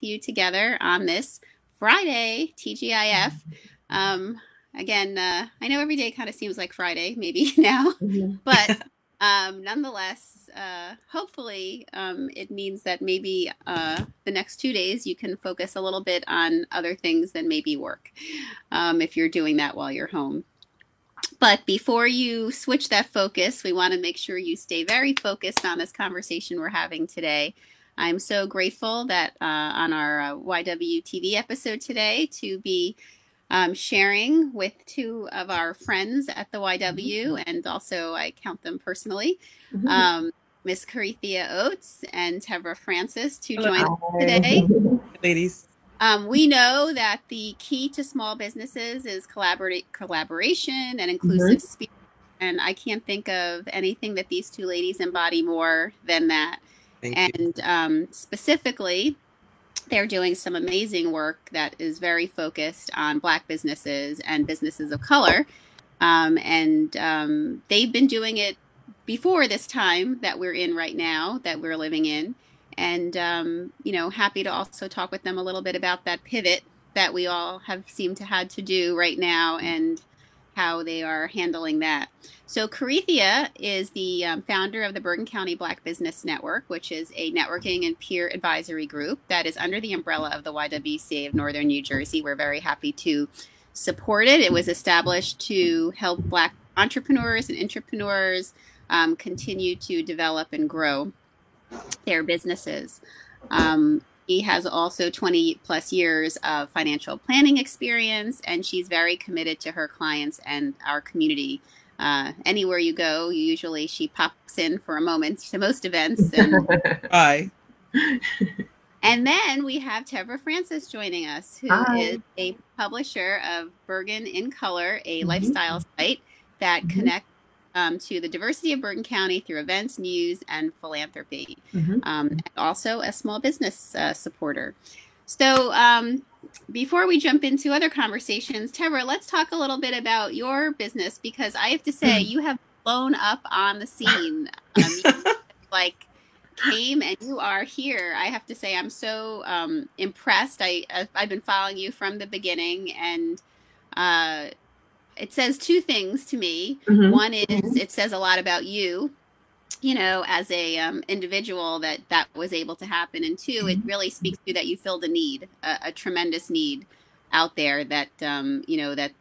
you together on this Friday TGIF. Um, again, uh, I know every day kind of seems like Friday, maybe now, mm-hmm. but um, nonetheless, uh, hopefully, um, it means that maybe uh, the next two days you can focus a little bit on other things than maybe work um, if you're doing that while you're home. But before you switch that focus, we want to make sure you stay very focused on this conversation we're having today. I'm so grateful that uh, on our uh, YWTV episode today to be um, sharing with two of our friends at the YW, mm-hmm. and also I count them personally. Mm-hmm. Um, Miss Corethia Oates and Tevra Francis to join us today. Ladies. Um, we know that the key to small businesses is collaborate, collaboration and inclusive mm-hmm. speech. And I can't think of anything that these two ladies embody more than that. Thank and um, specifically, they're doing some amazing work that is very focused on Black businesses and businesses of color. Um, and um, they've been doing it before this time that we're in right now, that we're living in. And, um, you know, happy to also talk with them a little bit about that pivot that we all have seemed to had to do right now and how they are handling that. So, Corethia is the um, founder of the Bergen County Black Business Network, which is a networking and peer advisory group that is under the umbrella of the YWCA of Northern New Jersey. We're very happy to support it. It was established to help Black entrepreneurs and entrepreneurs um, continue to develop and grow their businesses. Um, he has also 20 plus years of financial planning experience, and she's very committed to her clients and our community. Uh, anywhere you go, usually she pops in for a moment to most events. And, Hi. and then we have Tevra Francis joining us, who Hi. is a publisher of Bergen in Color, a mm-hmm. lifestyle site that mm-hmm. connects um, to the diversity of Bergen County through events, news, and philanthropy. Mm-hmm. Um, and also a small business uh, supporter. So, um, before we jump into other conversations, Tevra, let's talk a little bit about your business because I have to say you have blown up on the scene. Um, like came and you are here. I have to say I'm so um, impressed. I I've been following you from the beginning and. Uh, it says two things to me. Mm-hmm. One is mm-hmm. it says a lot about you, you know, as a um, individual that that was able to happen, and 2 it mm-hmm. really speaks to that you filled a need, a, a tremendous need out there that um, you know that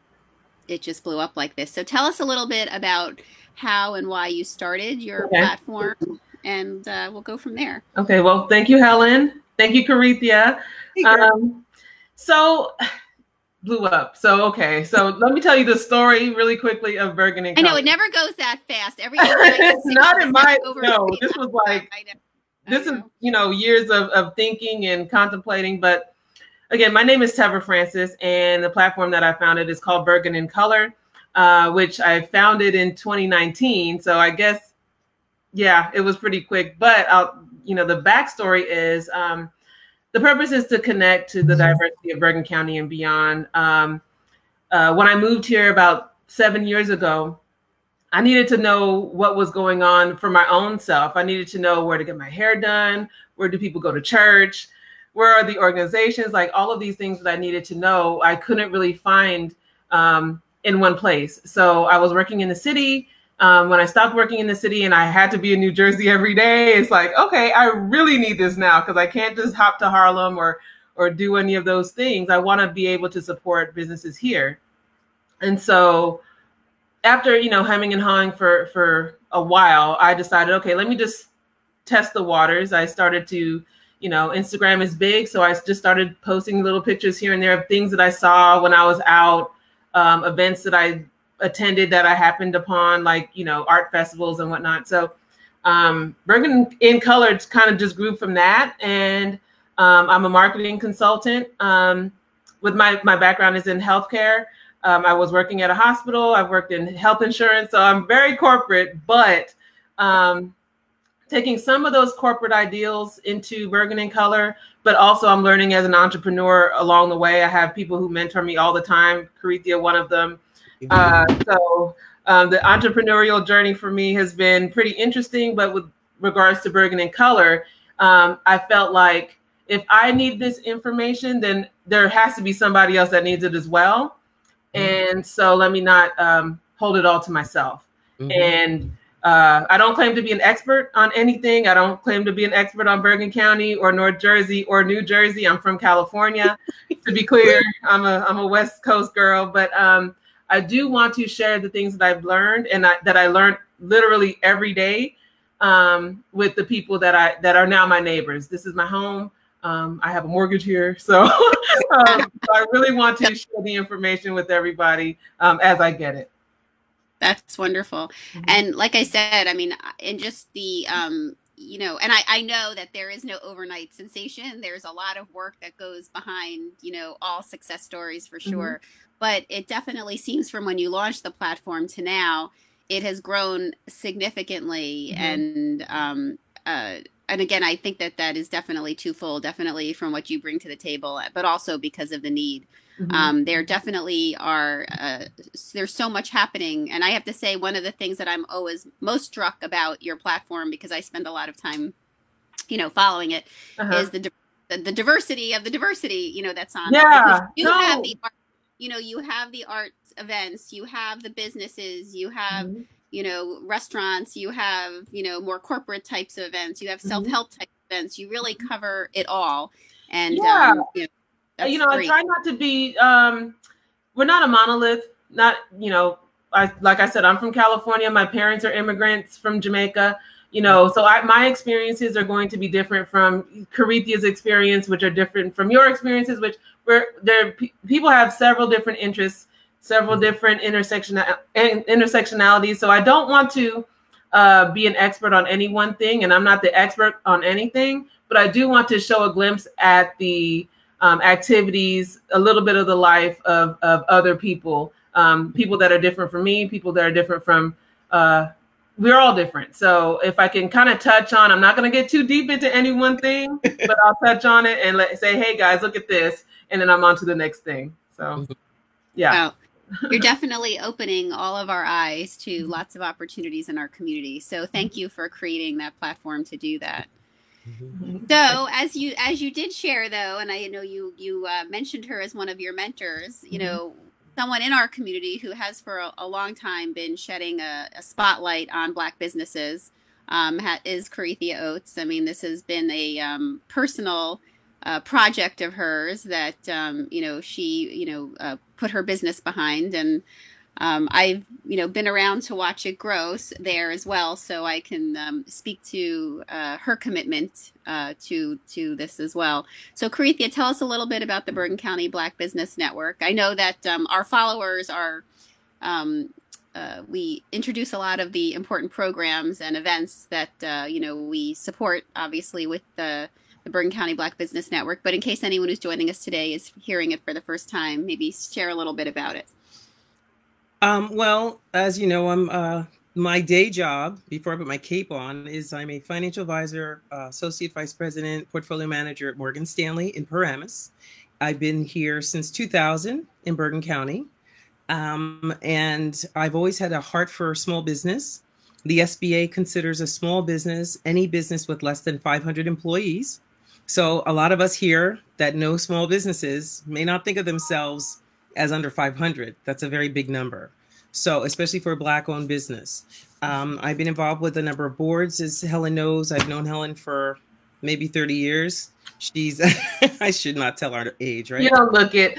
it just blew up like this. So tell us a little bit about how and why you started your okay. platform, and uh, we'll go from there. Okay. Well, thank you, Helen. Thank you, Corethia. Um, so blew up. So okay, so let me tell you the story really quickly of Bergen and. I know it never goes that fast. Every not in my no. This was like this is you know years of of thinking and contemplating. But again, my name is Tevra Francis, and the platform that I founded is called Bergen in Color, uh, which I founded in 2019. So I guess yeah, it was pretty quick. But I'll you know the backstory is. Um, the purpose is to connect to the mm-hmm. diversity of Bergen County and beyond. Um, uh, when I moved here about seven years ago, I needed to know what was going on for my own self. I needed to know where to get my hair done, where do people go to church, where are the organizations, like all of these things that I needed to know. I couldn't really find um, in one place. So I was working in the city um, when I stopped working in the city and I had to be in New Jersey every day, it's like, okay, I really need this now because I can't just hop to Harlem or or do any of those things. I want to be able to support businesses here. And so after, you know, hemming and hawing for for a while, I decided, okay, let me just test the waters. I started to, you know, Instagram is big, so I just started posting little pictures here and there of things that I saw when I was out, um, events that I attended that I happened upon, like you know, art festivals and whatnot. So um, Bergen in Color kind of just grew from that, and um, I'm a marketing consultant. Um, with my my background is in healthcare. Um, I was working at a hospital. I've worked in health insurance, so I'm very corporate, but um, taking some of those corporate ideals into Bergen in Color, but also I'm learning as an entrepreneur along the way. I have people who mentor me all the time. Corethia, one of them. Uh, so um, the entrepreneurial journey for me has been pretty interesting, but with regards to Bergen in Color, um, I felt like if I need this information, then there has to be somebody else that needs it as well. Mm-hmm. And so let me not um, hold it all to myself. Mm-hmm. And uh, I don't claim to be an expert on anything. I don't claim to be an expert on Bergen County or North Jersey or New Jersey. I'm from California. to be clear, I'm a I'm a West Coast girl, but um, I do want to share the things that I've learned and I, that I learned literally every day um, with the people that I that are now my neighbors. This is my home. Um, I have a mortgage here, so, um, so, I really want to share the information with everybody um, as I get it. That's wonderful. Mm-hmm. And like I said, I mean, in just the um, you know, and I, I know that there is no overnight sensation. There's a lot of work that goes behind, you know, all success stories for mm-hmm. sure. Mm-hmm. But it definitely seems from when you launched the platform to now, it has grown significantly. Mm-hmm. And um, uh, and again, I think that that is definitely twofold. Definitely from what you bring to the table, but also because of the need. Mm-hmm. Um, there definitely are. Uh, there's so much happening, and I have to say, one of the things that I'm always most struck about your platform because I spend a lot of time, you know, following it, uh-huh. is the, the, the diversity of the diversity. You know, that's on. Yeah. You no. have the, you know, you have the art events, you have the businesses, you have. Mm-hmm. You know, restaurants, you have, you know, more corporate types of events, you have self help mm-hmm. type events. You really cover it all. And, yeah. um, you know, that's you know, great. I try not to be. Um, we're not a monolith. Not you know, I like I said, I'm from California. My parents are immigrants from Jamaica. You know, so I, my experiences are going to be different from Corethia's experience, which are different from your experiences, which where there people have several different interests, several mm-hmm. different intersection intersectionalities. So I don't want to uh, be an expert on any one thing, and I'm not the expert on anything, but I do want to show a glimpse at the um, activities, a little bit of the life of, of other people, um, people that are different from me, people that are different from, uh, we're all different. So if I can kind of touch on, I'm not going to get too deep into any one thing, but I'll touch on it and let say, hey guys, look at this. And then I'm on to the next thing. So yeah. Wow. You're definitely opening all of our eyes to lots of opportunities in our community. So thank you for creating that platform to do that. So as you as you did share though, and I know you you uh, mentioned her as one of your mentors. You mm-hmm. know, someone in our community who has for a, a long time been shedding a, a spotlight on Black businesses um, ha- is Corethia Oates. I mean, this has been a um, personal uh, project of hers that um, you know she you know uh, put her business behind and um, I've you know been around to watch it grow there as well, so I can um, speak to uh, her commitment uh, to to this as well. So, Corethia, tell us a little bit about the Bergen County Black Business Network. I know that um, our followers are. Um, uh, we introduce a lot of the important programs and events that uh, you know we support, obviously with the the Bergen County Black Business Network. But in case anyone who's joining us today is hearing it for the first time, maybe share a little bit about it. Um, well, as you know, I'm uh, my day job before I put my cape on is I'm a financial advisor, uh, associate vice president, portfolio manager at Morgan Stanley in Paramus. I've been here since 2000 in Bergen County, um, and I've always had a heart for small business. The SBA considers a small business any business with less than 500 employees. So a lot of us here that know small businesses may not think of themselves as under 500. That's a very big number. So, especially for a Black owned business. Um, I've been involved with a number of boards, as Helen knows. I've known Helen for maybe 30 years. She's, I should not tell her age, right? You don't look it.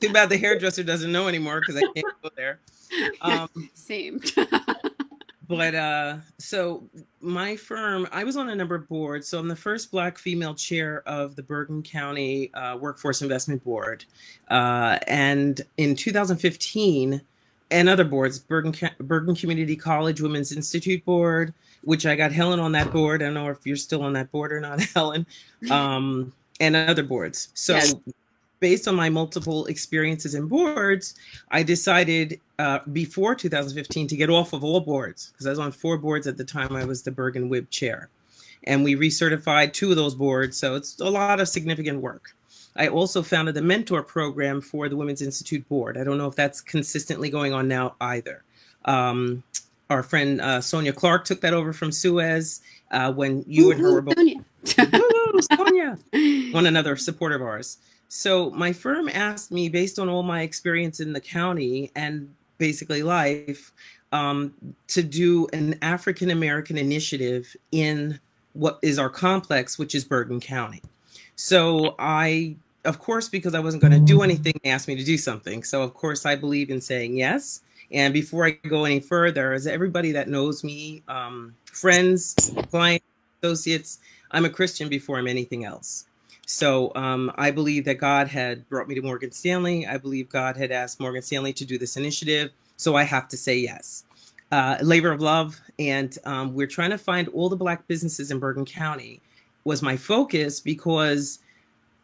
Too bad the hairdresser doesn't know anymore because I can't go there. Um, Same but uh, so my firm, I was on a number of boards. So I'm the first Black female chair of the Bergen County uh, Workforce Investment Board. Uh, and in 2015, and other boards, Bergen, Bergen Community College Women's Institute Board, which I got Helen on that board. I don't know if you're still on that board or not, Helen, um, and other boards. So yes based on my multiple experiences in boards, I decided uh, before 2015 to get off of all boards because I was on four boards at the time. I was the Bergen WIB chair, and we recertified two of those boards. So it's a lot of significant work. I also founded the mentor program for the Women's Institute board. I don't know if that's consistently going on now either. Um, our friend uh, Sonia Clark took that over from Suez uh, when you and her were both. Sonia, one another supporter of ours. So my firm asked me, based on all my experience in the county and basically life, um, to do an African American initiative in what is our complex, which is Bergen County. So I, of course, because I wasn't going to do anything, they asked me to do something. So of course, I believe in saying yes. And before I go any further, as everybody that knows me, um, friends, clients, associates, I'm a Christian before I'm anything else. So um, I believe that God had brought me to Morgan Stanley. I believe God had asked Morgan Stanley to do this initiative. So I have to say yes. Uh, labor of love. And um, we're trying to find all the Black businesses in Bergen County was my focus because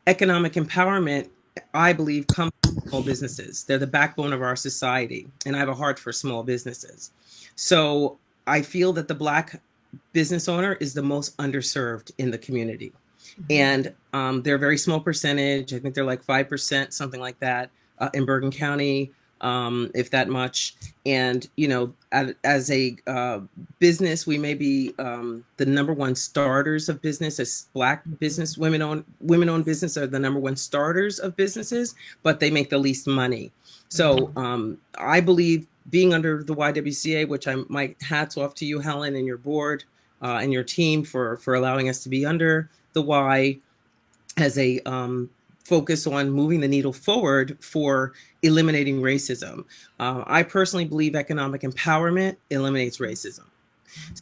economic empowerment I believe comes from small businesses. They're the backbone of our society, and I have a heart for small businesses. So I feel that the Black business owner is the most underserved in the community. Mm-hmm. And um, they're a very small percentage. I think they're like 5%, something like that, uh, in Bergen County um, if that much. And you know, as, as a uh, business, we may be um, the number one starters of business. As Black business, women owned women owned business are the number one starters of businesses, but they make the least money. So mm-hmm. um, I believe being under the YWCA, which I my hats off to you, Helen, and your board uh, and your team for for allowing us to be under the Y as a um, focus on moving the needle forward for eliminating racism. Uh, I personally believe economic empowerment eliminates racism.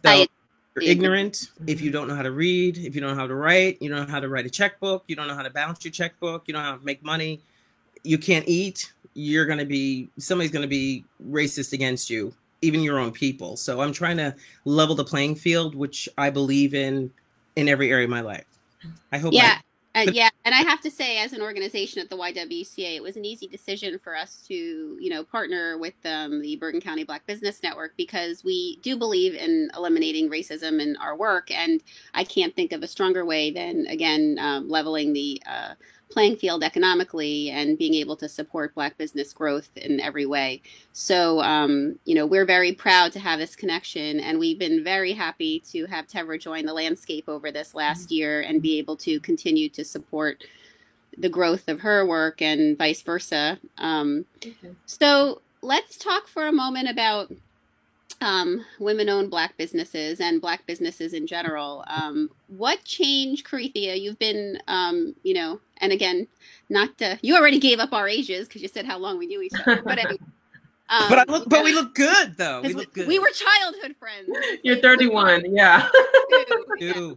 So you're ignorant if you don't know how to read, if you don't know how to write, you don't know how to write a checkbook, you don't know how to balance your checkbook, you don't know how to make money, you can't eat, you're going to be somebody's going to be racist against you, even your own people. So I'm trying to level the playing field, which I believe in in every area of my life. I hope yeah. Uh, yeah, and I have to say, as an organization at the YWCA, it was an easy decision for us to, you know, partner with um, the Bergen County Black Business Network because we do believe in eliminating racism in our work, and I can't think of a stronger way than again um, leveling the uh, playing field economically and being able to support Black business growth in every way. So, um, you know, we're very proud to have this connection, and we've been very happy to have Tevra join the landscape over this last year and be able to continue to support the growth of her work and vice versa. Um. So, let's talk for a moment about um, women-owned Black businesses and Black businesses in general. Um, what change Corethia? You've been, um, you know, and again, not to, you already gave up our ages because you said how long we knew each other. But anyway, um, but I look, but we look good though. We look good. We were childhood friends. You're 31, yeah. yeah.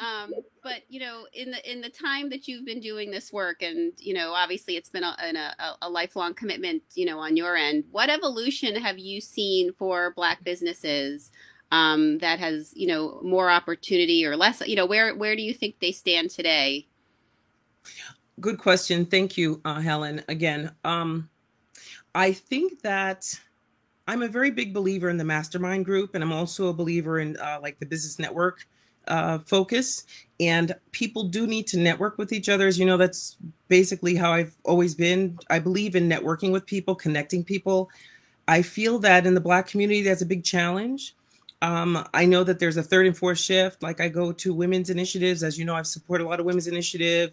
Um, but you know, in the in the time that you've been doing this work, and you know, obviously it's been a, a, a lifelong commitment, you know, on your end. What evolution have you seen for Black businesses um, that has, you know, more opportunity or less? You know, where where do you think they stand today? Good question. Thank you, uh, Helen. Again, um, I think that I'm a very big believer in the mastermind group, and I'm also a believer in uh, like the business network uh, focus. And people do need to network with each other. As you know, that's basically how I've always been. I believe in networking with people, connecting people. I feel that in the Black community, that's a big challenge. Um, I know that there's a third and fourth shift. Like I go to women's initiatives. As you know, I've supported a lot of women's initiative.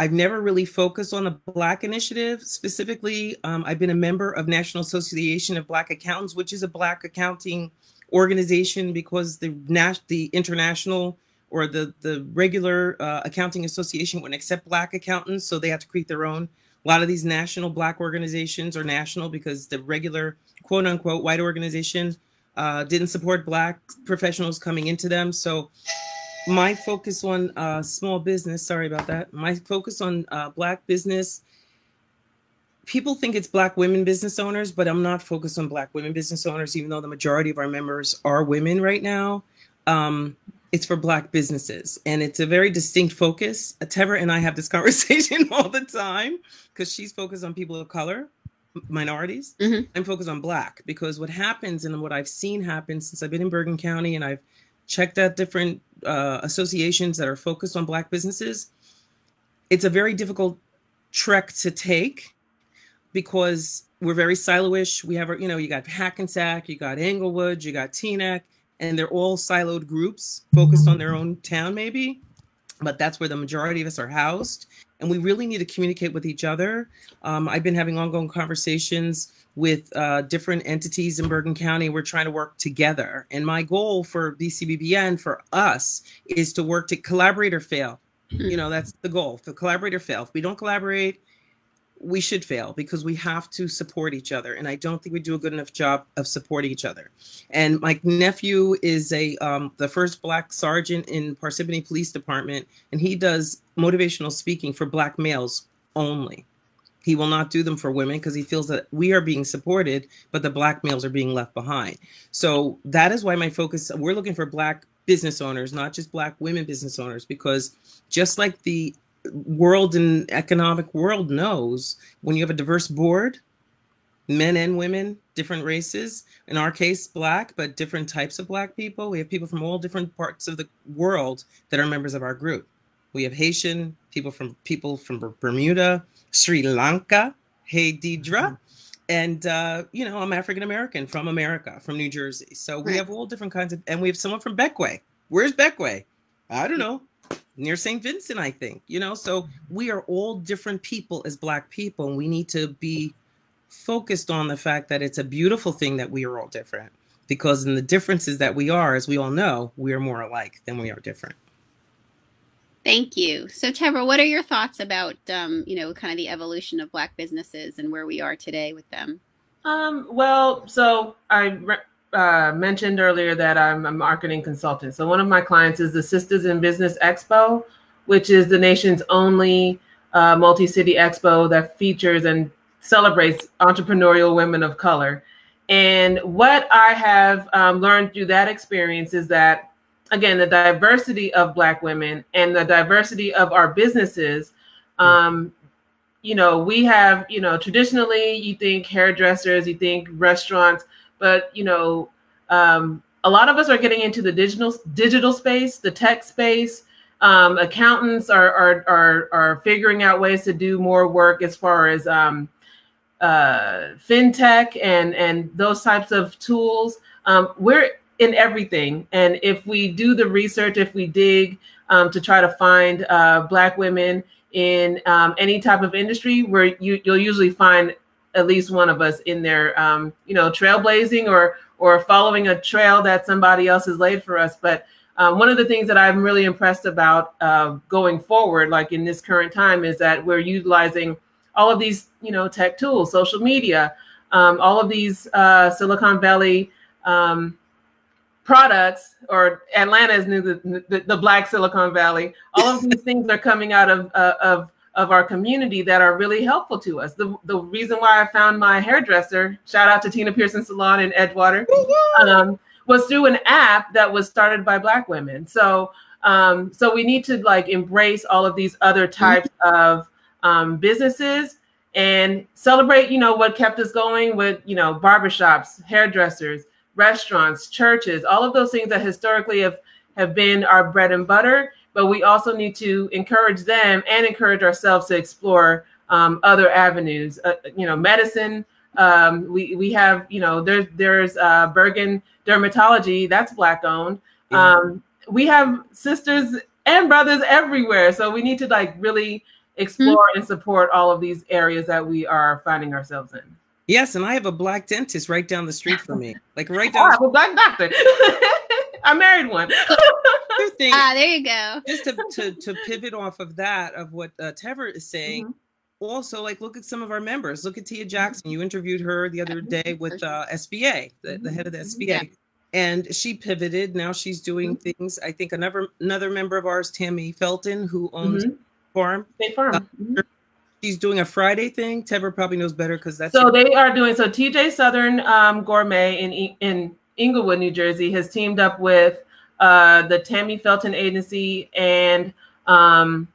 I've never really focused on the Black Initiative specifically. Um, I've been a member of National Association of Black Accountants, which is a Black accounting organization because the nas- the international or the the regular uh, accounting association wouldn't accept Black accountants, so they have to create their own. A lot of these national Black organizations are national because the regular quote unquote white organization uh, didn't support Black professionals coming into them. So my focus on uh, small business, sorry about that. My focus on uh, Black business, people think it's Black women business owners, but I'm not focused on Black women business owners, even though the majority of our members are women right now. Um, it's for Black businesses, and it's a very distinct focus. Tevra and I have this conversation all the time because she's focused on people of color, minorities. Mm-hmm. I'm focused on Black because what happens and what I've seen happen since I've been in Bergen County and I've checked out different uh, associations that are focused on Black businesses. It's a very difficult trek to take because we're very silo-ish. We have, you know, you got Hackensack, you got Englewood, you got Teaneck, and they're all siloed groups focused on their own town, maybe. but that's where the majority of us are housed. And we really need to communicate with each other. Um, I've been having ongoing conversations with uh, different entities in Bergen County. We're trying to work together. And my goal for BCBBN for us is to work to collaborate or fail. You know, that's the goal. To collaborate or fail. If we don't collaborate, we should fail because we have to support each other and i don't think we do a good enough job of supporting each other and my nephew is a um, the first black sergeant in parsippany police department and he does motivational speaking for black males only he will not do them for women because he feels that we are being supported but the black males are being left behind. So that is why my focus we're looking for black business owners not just black women business owners because just like the world and economic world knows when you have a diverse board men and women different races in our case black but different types of black people we have people from all different parts of the world that are members of our group we have haitian people from people from bermuda sri lanka hey deidre and uh, you know i'm african american from america from new jersey so we right. have all different kinds of and we have someone from bequia where's bequia i don't know near St. Vincent, I think, you know. So we are all different people as Black people, and we need to be focused on the fact that it's a beautiful thing that we are all different because in the differences that we are, as we all know, we are more alike than we are different. Thank you. So, Tevra, what are your thoughts about, um, you know, kind of the evolution of Black businesses and where we are today with them? Um, well, so I uh, mentioned earlier that I'm a marketing consultant. So one of my clients is the Sisters in Business Expo, which is the nation's only uh, multi-city expo that features and celebrates entrepreneurial women of color. And what I have um, learned through that experience is that, again, the diversity of Black women and the diversity of our businesses. Um, you know, we have, you know, traditionally you think hairdressers, you think restaurants, but you know, um, a lot of us are getting into the digital digital space, the tech space. Um, accountants are, are are are figuring out ways to do more work as far as um, uh, fintech and and those types of tools. Um, we're in everything, and if we do the research, if we dig um, to try to find uh, Black women in um, any type of industry, where you you'll usually find at least one of us in there, um, you know, trailblazing or or following a trail that somebody else has laid for us. But um, one of the things that I'm really impressed about uh, going forward, like in this current time, is that we're utilizing all of these, you know, tech tools, social media, um, all of these uh, Silicon Valley um, products, or Atlanta is new, the, the, the, Black Silicon Valley. All of these things are coming out of uh, of of our community that are really helpful to us. The, the reason why I found my hairdresser, shout out to Tina Pearson Salon in Edgewater, um, was through an app that was started by Black women. So, um, so we need to like embrace all of these other types mm-hmm. of um, businesses and celebrate, you know, what kept us going with, you know, barbershops, hairdressers, restaurants, churches, all of those things that historically have have been our bread and butter but we also need to encourage them and encourage ourselves to explore um, other avenues. Uh, you know, medicine. Um, we we have you know there's there's uh, Bergen Dermatology that's black owned. Um, we have sisters and brothers everywhere, so we need to like really explore mm-hmm. and support all of these areas that we are finding ourselves in. Yes, and I have a black dentist right down the street from me, like right down. Oh, I have a black doctor. I married one. thing, ah, there you go. just to, to, to pivot off of that, of what uh, Tevra is saying, mm-hmm. also like look at some of our members. Look at Tia Jackson. You interviewed her the other day with uh, SBA, the, the head of the SBA. Yeah. And she pivoted. Now she's doing mm-hmm. things. I think another another member of ours, Tammy Felton, who owns mm-hmm. Farm. State Farm. Uh, mm-hmm. She's doing a Friday thing. Tevra probably knows better because that's so they are doing so. TJ Southern um, Gourmet in in Englewood, New Jersey, has teamed up with uh, the Tammy Felton Agency, and um,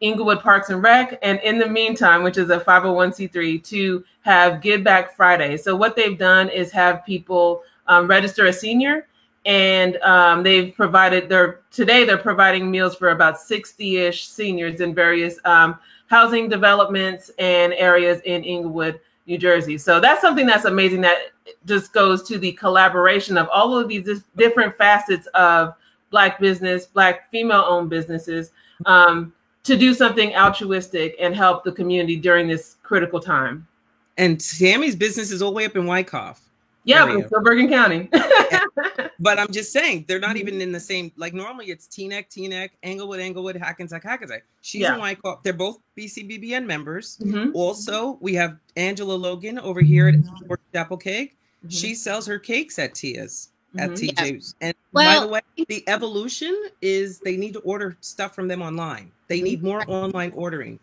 Englewood Parks and Rec. And in the meantime, which is a 501c3, to have Give Back Friday. So what they've done is have people um, register a senior, and um, they've provided their today they're providing meals for about 60-ish seniors in various um, housing developments and areas in Englewood, New Jersey. So that's something that's amazing that just goes to the collaboration of all of these different facets of Black business, Black female owned businesses um, to do something altruistic and help the community during this critical time. And Tammy's business is all the way up in Wyckoff. Yeah, but still Bergen County. but I'm just saying they're not even in the same. Like normally it's Teaneck, Teaneck, Englewood, Englewood, Hackensack, Hackensack. She's yeah. in Wyckoff. They're both BCBBN members. Mm-hmm. Also, we have Angela Logan over here at Apple Cake. Mm-hmm. She sells her cakes at Tia's at mm-hmm. TJ's. And well, by the way, the evolution is they need to order stuff from them online. They mm-hmm. need more online ordering.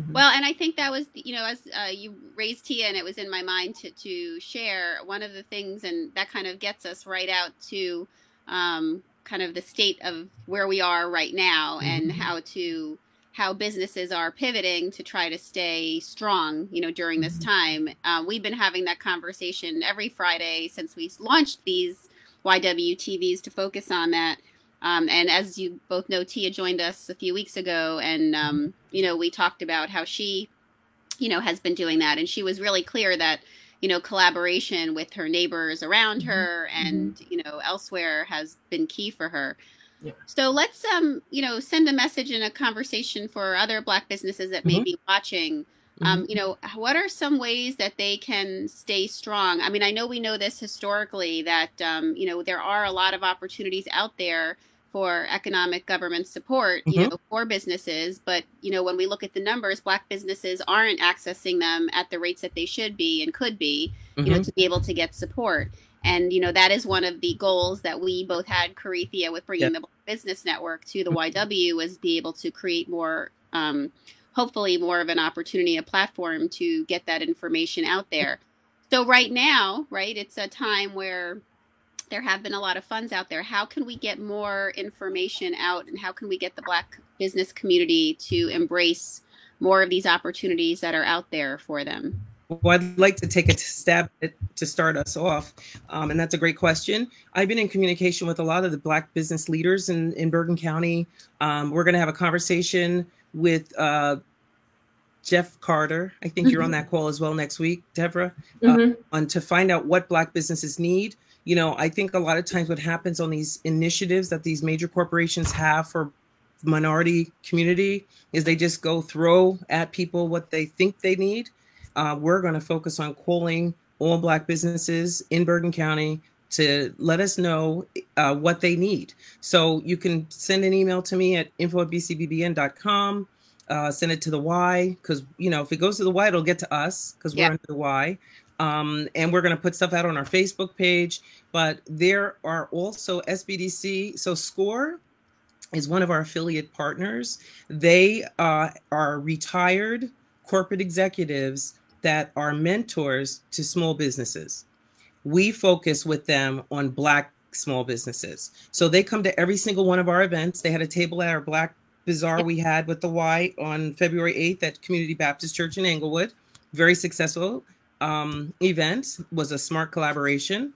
Mm-hmm. Well, and I think that was, you know, as uh, you raised Tia, and it was in my mind to, to share one of the things, and that kind of gets us right out to um, kind of the state of where we are right now mm-hmm. and how to how businesses are pivoting to try to stay strong you know during this mm-hmm. time uh, we've been having that conversation every friday since we launched these ywtvs to focus on that um, and as you both know, Tia joined us a few weeks ago, and um, you know we talked about how she, you know, has been doing that, and she was really clear that you know collaboration with her neighbors around mm-hmm. her and mm-hmm. you know elsewhere has been key for her. Yeah. So let's um you know send a message and a conversation for other Black businesses that may mm-hmm. be watching. Um, mm-hmm. you know, what are some ways that they can stay strong? I mean, I know we know this historically that um, you know there are a lot of opportunities out there for economic government support, you mm-hmm. know, for businesses. But you know, when we look at the numbers, black businesses aren't accessing them at the rates that they should be and could be, mm-hmm. you know, mm-hmm. to be able to get support. And you know, that is one of the goals that we both had, Corethia, with bringing the business network to the. YW, was be able to create more. Um, hopefully more of an opportunity a platform to get that information out there so right now right it's a time where there have been a lot of funds out there. How can we get more information out and how can we get the Black business community to embrace more of these opportunities that are out there for them? Well, I'd like to take a stab at, to start us off, um, and that's a great question. I've been in communication with a lot of the Black business leaders in, in Bergen County. Um, we're going to have a conversation with uh, Jeff Carter. I think mm-hmm. you're on mm-hmm. that call as well next week, Deborah, uh, mm-hmm. uh, on to find out what Black businesses need you know, I think a lot of times what happens on these initiatives that these major corporations have for minority community is they just go throw at people what they think they need. Uh, we're going to focus on calling all black businesses in Bergen County to let us know uh, what they need. So you can send an email to me at info at bcbbn.com. Uh, send it to the Y because you know if it goes to the Y, it'll get to us because we're under the Y. Um, and we're going to put stuff out on our Facebook page. But there are also SBDC. So SCORE is one of our affiliate partners. They uh, are retired corporate executives that are mentors to small businesses. We focus with them on Black small businesses. So they come to every single one of our events. They had a table at our Black Bazaar we had with the Y on February 8th at Community Baptist Church in Englewood. Very successful um, event was a smart collaboration.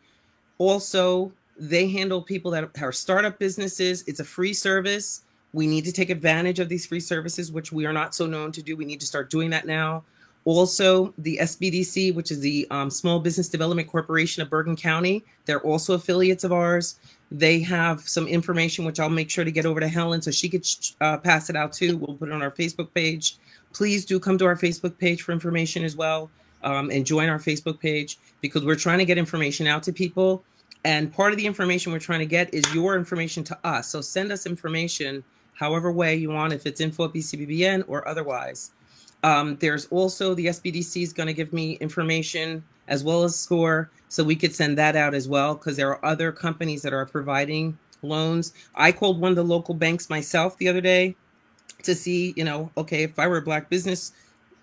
Also, they handle people that are startup businesses. It's a free service. We need to take advantage of these free services, which we are not so known to do. We need to start doing that now. Also, the SBDC, which is the um, Small Business Development Corporation of Bergen County, they're also affiliates of ours. They have some information, which I'll make sure to get over to Helen so she could uh, pass it out too. We'll put it on our Facebook page. Please do come to our Facebook page for information as well um, and join our Facebook page because we're trying to get information out to people. And part of the information we're trying to get is your information to us. So send us information however way you want, if it's info at BCBBN or otherwise. Um, there's also the SBDC is going to give me information as well as SCORE, so we could send that out as well because there are other companies that are providing loans. I called one of the local banks myself the other day to see, you know, okay, if I were a black business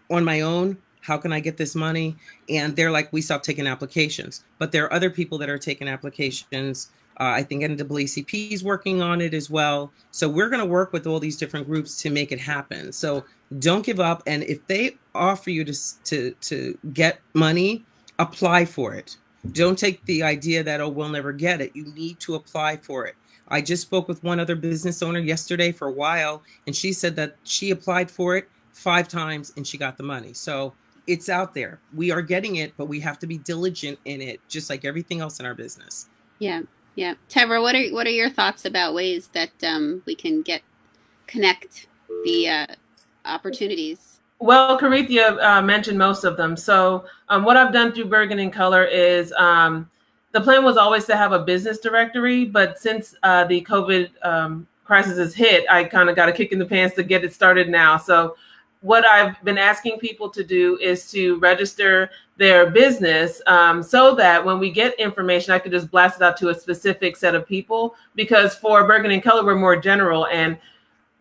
on my own, how can I get this money? And they're like, we stopped taking applications. But there are other people that are taking applications. Uh, I think NAACP is working on it as well. So we're going to work with all these different groups to make it happen. So don't give up. And if they offer you to, to, to get money, apply for it. Don't take the idea that, oh, we'll never get it. You need to apply for it. I just spoke with one other business owner yesterday for a while, and she said that she applied for it five times and she got the money. So it's out there. We are getting it, but we have to be diligent in it, just like everything else in our business. Yeah, yeah. Tevra, what are what are your thoughts about ways that um, we can get connect the uh, opportunities? Well, Corethia uh, mentioned most of them. So, um, what I've done through Bergen in Color is um, the plan was always to have a business directory, but since uh, the COVID um, crisis has hit, I kind of got a kick in the pants to get it started now. So, what I've been asking people to do is to register their business um, so that when we get information, I could just blast it out to a specific set of people. Because for Bergen in Color, we're more general, and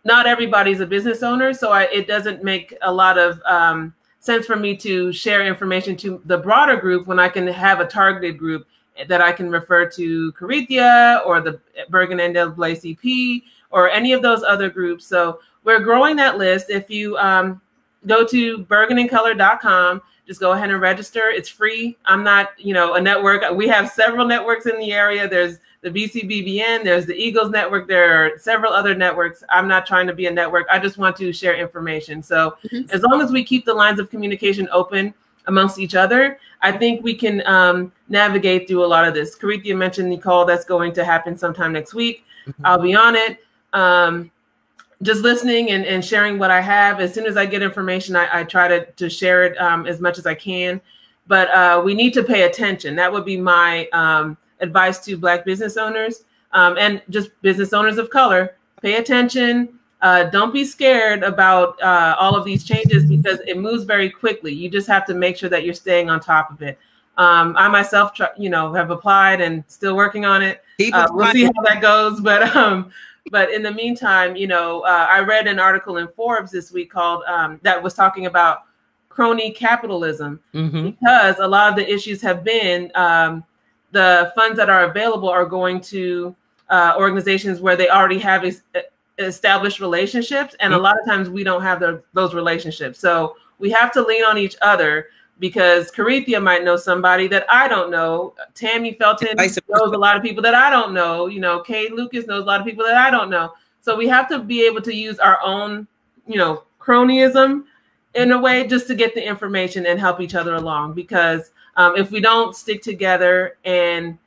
not everybody's a business owner, so I, it doesn't make a lot of um, sense for me to share information to the broader group when I can have a targeted group that I can refer to Corethia or the Bergen NAACP or any of those other groups. So we're growing that list. If you um, go to bergenincolor.com, just go ahead and register. It's free. I'm not, you know, a network. We have several networks in the area. There's the BCBBN, there's the Eagles Network, there are several other networks. I'm not trying to be a network. I just want to share information. So mm-hmm. as long as we keep the lines of communication open amongst each other, I think we can um, navigate through a lot of this. Corethia mentioned the call that's going to happen sometime next week. Mm-hmm. I'll be on it. Um, just listening and, and sharing what I have. As soon as I get information, I, I try to, to share it um, as much as I can. But uh, we need to pay attention. That would be my um, advice to Black business owners um, and just business owners of color. Pay attention. Uh, don't be scared about uh, all of these changes because it moves very quickly. You just have to make sure that you're staying on top of it. Um, I myself, try, you know, have applied and still working on it. Uh, we'll see how that goes, but um, but in the meantime, you know, uh, I read an article in Forbes this week called um, that was talking about crony capitalism mm-hmm. because a lot of the issues have been um, the funds that are available are going to uh, organizations where they already have es- established relationships, and a lot of times we don't have the, those relationships. So we have to lean on each other because Corethia might know somebody that I don't know. Tammy Felton knows a lot of people that I don't know. You know, Kay Lucas knows a lot of people that I don't know. So we have to be able to use our own, you know, cronyism in a way just to get the information and help each other along because um, if we don't stick together and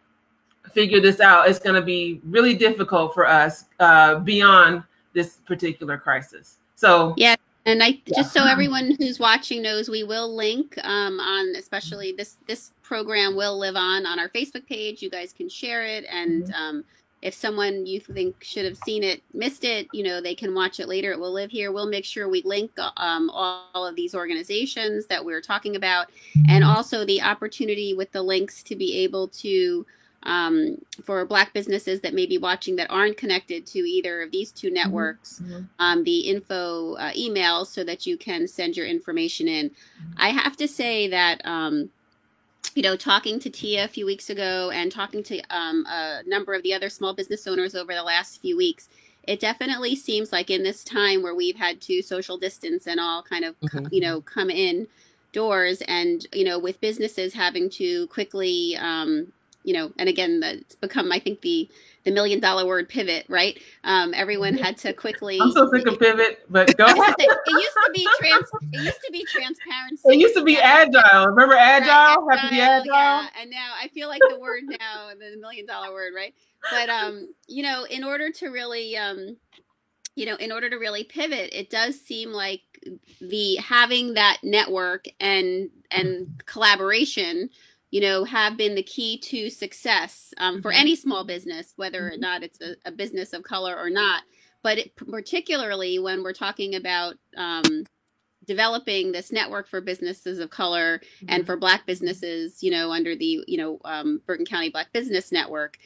figure this out, it's going to be really difficult for us uh, beyond this particular crisis. So, yeah. And I yeah. just so everyone who's watching knows, we will link um, on, especially this this program will live on on our Facebook page. You guys can share it, and mm-hmm. um, if someone you think should have seen it missed it you know they can watch it later it will live here we'll make sure we link um, all of these organizations that we're talking about and mm-hmm. also the opportunity with the links to be able to um, for black businesses that may be watching that aren't connected to either of these two mm-hmm. networks mm-hmm. um, the info uh, emails so that you can send your information in mm-hmm. i have to say that um, you know, talking to Tia a few weeks ago and talking to um, a number of the other small business owners over the last few weeks, it definitely seems like in this time where we've had to social distance and all kind of, mm-hmm. you know, come in doors and, you know, with businesses having to quickly, um, you know, and again, it's become, I think, the the million dollar word pivot, right? Um, everyone had to quickly. I'm so sick of pivot, but go. it, it used to be trans. It used to be transparency. It used to be agile. Remember agile? Right, agile, to be agile. Yeah. And now I feel like the word now, the million dollar word, right? But um, you know, in order to really um, you know, in order to really pivot, it does seem like the having that network and and collaboration you know, have been the key to success um, for mm-hmm. any small business, whether or mm-hmm. not it's a, a business of color or not. But it, particularly when we're talking about um, developing this network for businesses of color mm-hmm. and for Black businesses, you know, under the you know um, Bergen County Black Business Network.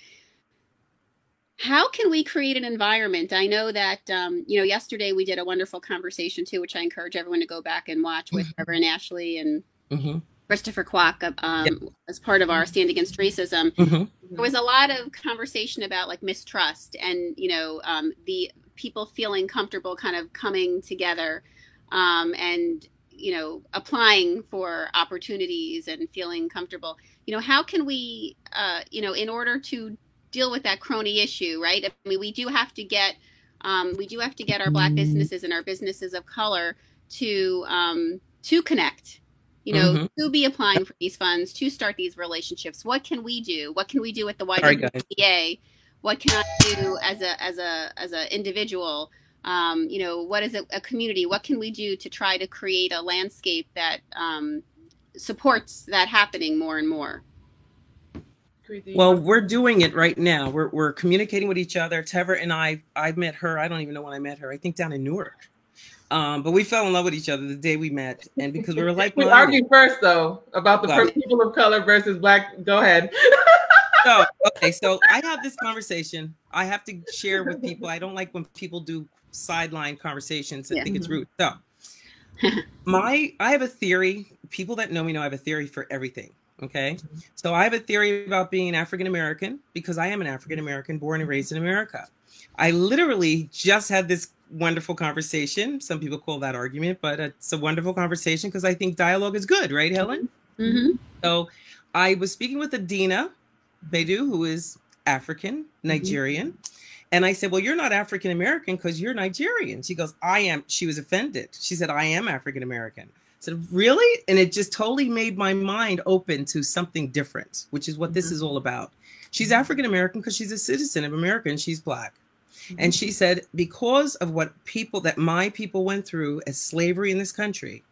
How can we create an environment? I know that um, you know yesterday we did a wonderful conversation too, which I encourage everyone to go back and watch with mm-hmm. Reverend Ashley and mm-hmm. Christopher Kwok um, yep. as part of our stand against racism. Mm-hmm. There was a lot of conversation about like mistrust and you know um, the people feeling comfortable kind of coming together um, and you know applying for opportunities and feeling comfortable. You know how can we uh, you know in order to deal with that crony issue, right? I mean we do have to get um, we do have to get our black businesses and our businesses of color to um, to connect you know, mm-hmm. to be applying for these funds, to start these relationships. What can we do? What can we do with the YWCA? What can I do as a as a as an individual? um, you know, what is a, a, community? What can we do to try to create a landscape that um, supports that happening more and more? Well, we're doing it right now. We're, we're communicating with each other. Tevra and I, I met her. I don't even know when I met her. I think down in Newark. Um, but we fell in love with each other the day we met, and because we were like, we argued first though about the well, people of color versus black. Go ahead. so okay, so I have this conversation. I have to share with people. I don't like when people do sideline conversations. I yeah. think it's rude. So my I have a theory. People that know me know I have a theory for everything. Okay. So I have a theory about being an African American because I am an African American born and raised in America. I literally just had this wonderful conversation. Some people call that argument, but it's a wonderful conversation because I think dialogue is good, right, Helen? Mm-hmm. So I was speaking with Adina Bedu, who is African, Nigerian. Mm-hmm. And I said, Well, you're not African American because you're Nigerian. She goes, I am. She was offended. She said, I am African American. I said, Really? And it just totally made my mind open to something different, which is what mm-hmm. this is all about. She's mm-hmm. African American because she's a citizen of America and she's black. Mm-hmm. And she said, Because of what people that my people went through as slavery in this country,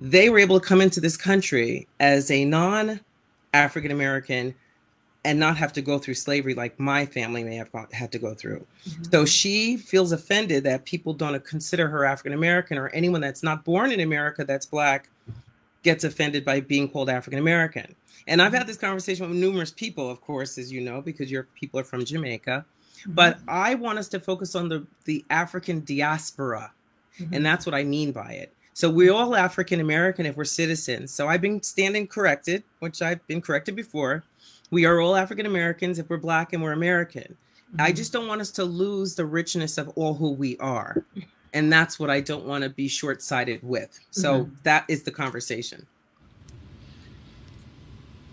they were able to come into this country as a non African American and not have to go through slavery like my family may have had to go through. Mm-hmm. So she feels offended that people don't consider her African American or anyone that's not born in America that's black gets offended by being called African American. And I've had mm-hmm. this conversation with numerous people, of course, as you know, because your people are from Jamaica. Mm-hmm. But I want us to focus on the the African diaspora, mm-hmm. and that's what I mean by it. So we're all African American if we're citizens. So I've been standing corrected, which I've been corrected before we are all African Americans if we're Black and we're American. Mm-hmm. I just don't want us to lose the richness of all who we are. And that's what I don't want to be short sighted with. So mm-hmm. that is the conversation.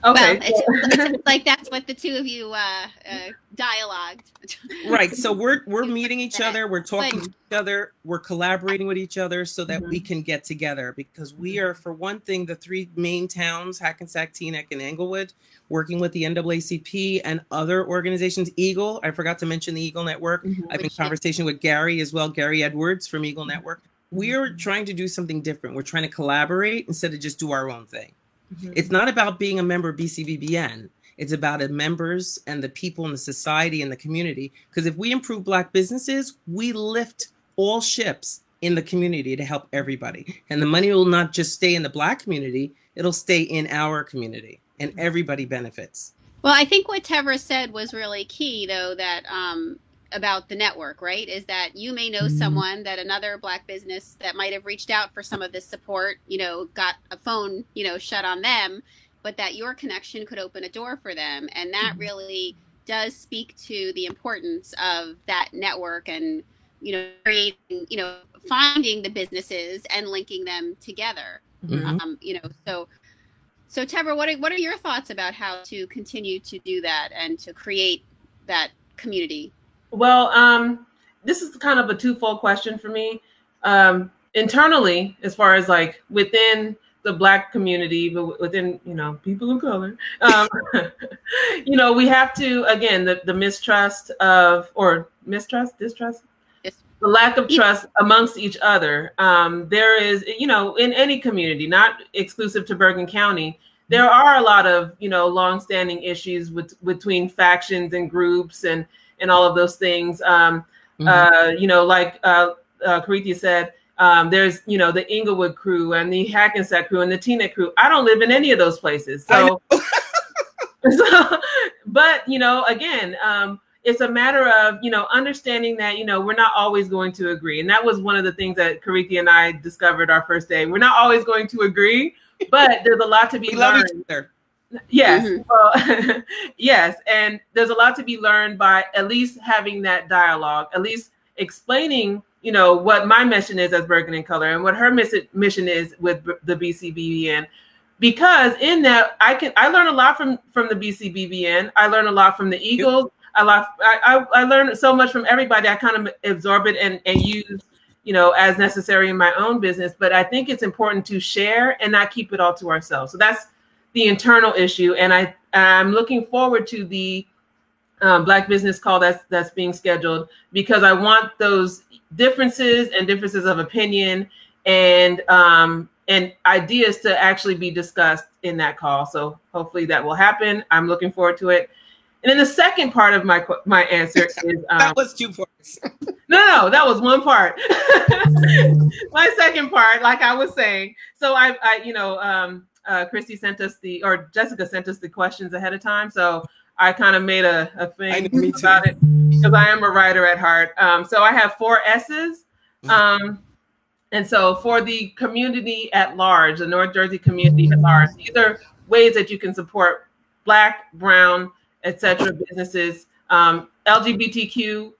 Okay. Well, it's, it's like that's what the two of you uh, uh, dialogued. right. So we're we're meeting each other. We're talking but, to each other. We're collaborating with each other so that mm-hmm. we can get together. Because we are, for one thing, the three main towns: Hackensack, Teaneck, and Englewood, working with the NAACP and other organizations. Eagle. I forgot to mention the Eagle Network. Mm-hmm. I've been in conversation with Gary as well, Gary Edwards from Eagle Network. We are trying to do something different. We're trying to collaborate instead of just do our own thing. Mm-hmm. It's not about being a member of BCBBN. It's about the members and the people in the society and the community. Because if we improve Black businesses, we lift all ships in the community to help everybody. And the money will not just stay in the Black community, it'll stay in our community, and everybody benefits. Well, I think what Tevra said was really key, though, that um, about the network, right? Is that you may know mm-hmm. someone that another black business that might have reached out for some of this support, you know, got a phone, you know, shut on them, but that your connection could open a door for them. And that mm-hmm. really does speak to the importance of that network and, you know, creating, you know, finding the businesses and linking them together. Mm-hmm. Um, you know, so so Tevra, what are, what are your thoughts about how to continue to do that and to create that community? Well, um, this is kind of a twofold question for me. Um, internally, as far as like within the black community, but within you know people of color, um, you know, we have to again the, the mistrust of or mistrust, distrust, the lack of trust amongst each other. Um, there is, you know, in any community, not exclusive to Bergen County, there are a lot of, you know, longstanding issues with between factions and groups and and all of those things. Um, mm-hmm. uh, you know, like uh, uh, said, um, there's you know the Englewood crew and the Hackensack crew and the Teaneck crew. I don't live in any of those places, so. so but you know, again, um, it's a matter of you know understanding that you know we're not always going to agree, and that was one of the things that Corethia and I discovered our first day. We're not always going to agree, but there's a lot to be learned. Yes. Mm-hmm. Well, yes. And there's a lot to be learned by at least having that dialogue, at least explaining, you know, what my mission is as Bergen in Color and what her mission is with the BCBBN. Because in that, I can I learn a lot from from the BCBBN. I learn a lot from the Eagles. I lot I, I, I learn so much from everybody. I kind of absorb it and and use you know as necessary in my own business. But I think it's important to share and not keep it all to ourselves. So that's the internal issue. And I, I'm looking forward to the um, Black Business Call that's that's being scheduled because I want those differences and differences of opinion and um, and ideas to actually be discussed in that call. So hopefully that will happen. I'm looking forward to it. And then the second part of my my answer is um, that was two parts. no, no, that was one part. my second part, like I was saying, so I, I you know, um, uh, Christy sent us the or Jessica sent us the questions ahead of time, so I kind of made a, a thing about it because I am a writer at heart. Um, so I have four S's. Mm-hmm. Um, and so for the community at large, the North Jersey community at large, these are ways that you can support Black, Brown, etc. businesses, um, LGBTQ,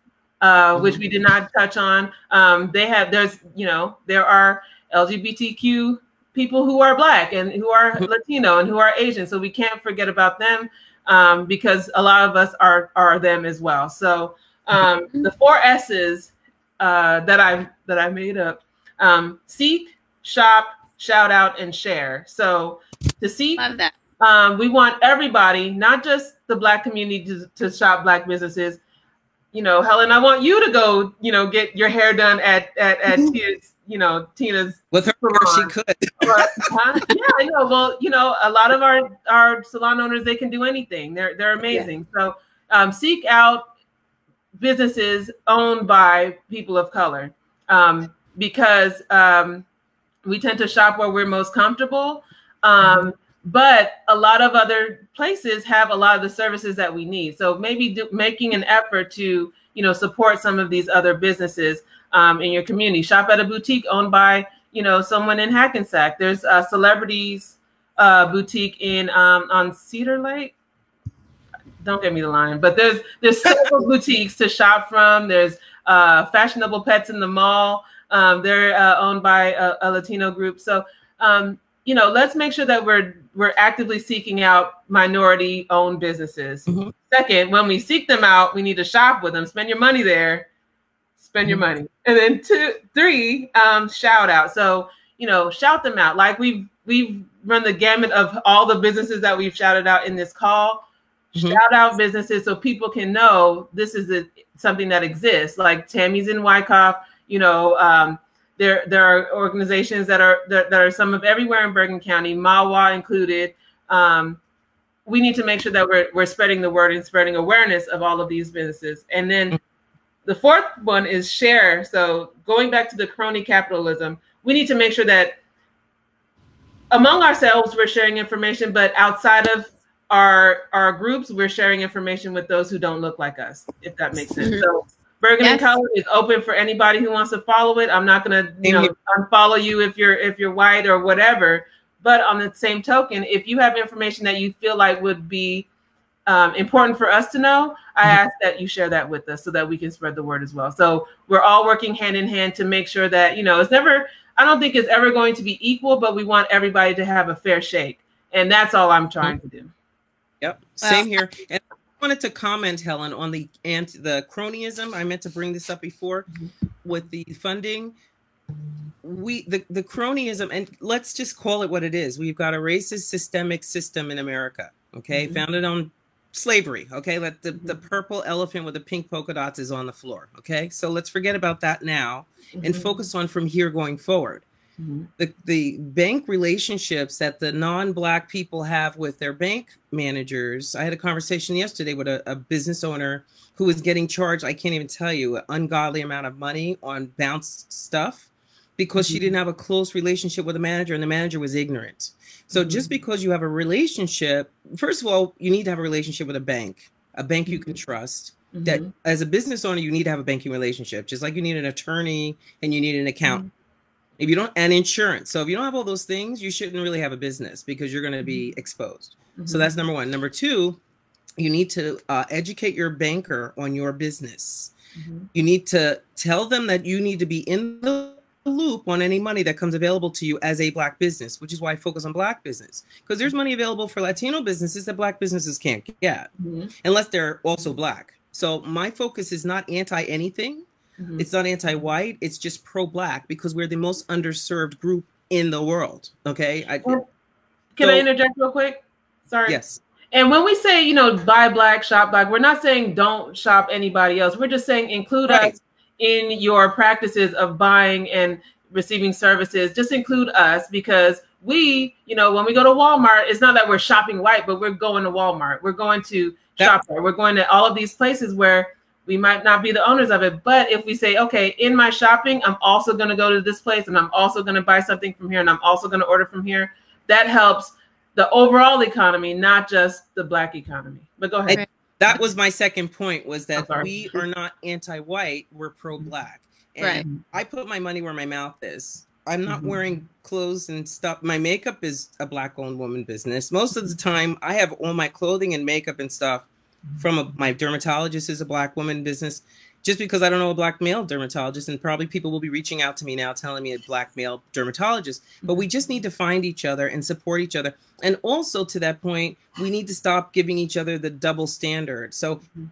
uh, which we did not touch on. Um, they have there's you know there are LGBTQ people who are Black and who are Latino and who are Asian, so we can't forget about them um, because a lot of us are are them as well. So um, the four S's uh, that I that I made up: um, seek, shop, shout out, and share. So to seek, um, we want everybody, not just the Black community, to, to shop Black businesses. You know, Helen, I want you to go. You know, get your hair done at at at. You know, Tina's with her she could. but, huh? Yeah, I know. Well, you know, a lot of our our salon owners they can do anything. They're they're amazing. Yeah. So um, seek out businesses owned by people of color um, because um, we tend to shop where we're most comfortable. Um, but a lot of other places have a lot of the services that we need. So maybe do, making an effort to you know support some of these other businesses um, in your community. Shop at a boutique owned by you know someone in Hackensack. There's a celebrities uh, boutique in um, on Cedar Lake. Don't get me the line, but there's there's several boutiques to shop from. There's uh, fashionable pets in the mall. Um, they're uh, owned by a, a, Latino group. So um, you know, let's make sure that we're we're actively seeking out minority owned businesses. Mm-hmm. Second, when we seek them out, we need to shop with them, spend your money there, spend your mm-hmm. money. And then two, three, um, shout out. So, you know, shout them out. Like we've we've run the gamut of all the businesses that we've shouted out in this call. Mm-hmm. Shout out businesses so people can know this is a, something that exists. Like Tammy's in Wyckoff, you know, um, there, there are organizations that are that, that are some of everywhere in Bergen County, Mahwah included. Um, we need to make sure that we're, we're spreading the word and spreading awareness of all of these businesses. And then the fourth one is share. So going back to the crony capitalism, we need to make sure that among ourselves we're sharing information, but outside of our our groups, we're sharing information with those who don't look like us, if that makes sense. Mm-hmm. So Bergen yes. Color is open for anybody who wants to follow it. I'm not gonna, you know, unfollow you if you're if you're white or whatever. But on the same token, if you have information that you feel like would be um, important for us to know, I mm-hmm. ask that you share that with us so that we can spread the word as well. So we're all working hand in hand to make sure that you know it's never. I don't think it's ever going to be equal, but we want everybody to have a fair shake, and that's all I'm trying to do. Yep, same here. And I wanted to comment, Helen, on the anti the cronyism. I meant to bring this up before mm-hmm. with the funding. We the the cronyism, and let's just call it what it is. We've got a racist systemic system in America. Okay, mm-hmm. founded on slavery. Okay, let the, mm-hmm. the purple elephant with the pink polka dots is on the floor. Okay, so let's forget about that now and mm-hmm. focus on from here going forward. Mm-hmm. The, the bank relationships that the non-black people have with their bank managers. I had a conversation yesterday with a, a business owner who was getting charged, I can't even tell you, an ungodly amount of money on bounce stuff because mm-hmm. she didn't have a close relationship with the manager and the manager was ignorant. So mm-hmm. just because you have a relationship, first of all, you need to have a relationship with a bank, a bank you can mm-hmm. trust. That mm-hmm. as a business owner, you need to have a banking relationship, just like you need an attorney and you need an account mm-hmm if you don't and insurance so if you don't have all those things you shouldn't really have a business because you're going to be mm-hmm. exposed mm-hmm. so that's number one number two you need to uh, educate your banker on your business mm-hmm. you need to tell them that you need to be in the loop on any money that comes available to you as a black business which is why i focus on black business because there's money available for latino businesses that black businesses can't get mm-hmm. unless they're also black so my focus is not anti anything Mm-hmm. It's not anti-white. It's just pro-black because we're the most underserved group in the world. Okay. I, well, can so, I interject real quick? Sorry. Yes. And when we say, you know, buy black, shop black, we're not saying don't shop anybody else. We're just saying include right. us in your practices of buying and receiving services. Just include us because we, you know, when we go to Walmart, it's not that we're shopping white, but we're going to Walmart. We're going to shop there. We're going to all of these places where we might not be the owners of it. But if we say, okay, in my shopping, I'm also going to go to this place and I'm also going to buy something from here and I'm also going to order from here, that helps the overall economy, not just the black economy. But go ahead. And that was my second point was that we are not anti-white, we're pro-black. And right. I put my money where my mouth is. I'm not mm-hmm. wearing clothes and stuff. My makeup is a black owned woman business. Most of the time, I have all my clothing and makeup and stuff from a, my dermatologist is a black woman business. Just because I don't know a black male dermatologist, and probably people will be reaching out to me now telling me a black male dermatologist. But we just need to find each other and support each other. And also to that point, we need to stop giving each other the double standard. So mm-hmm.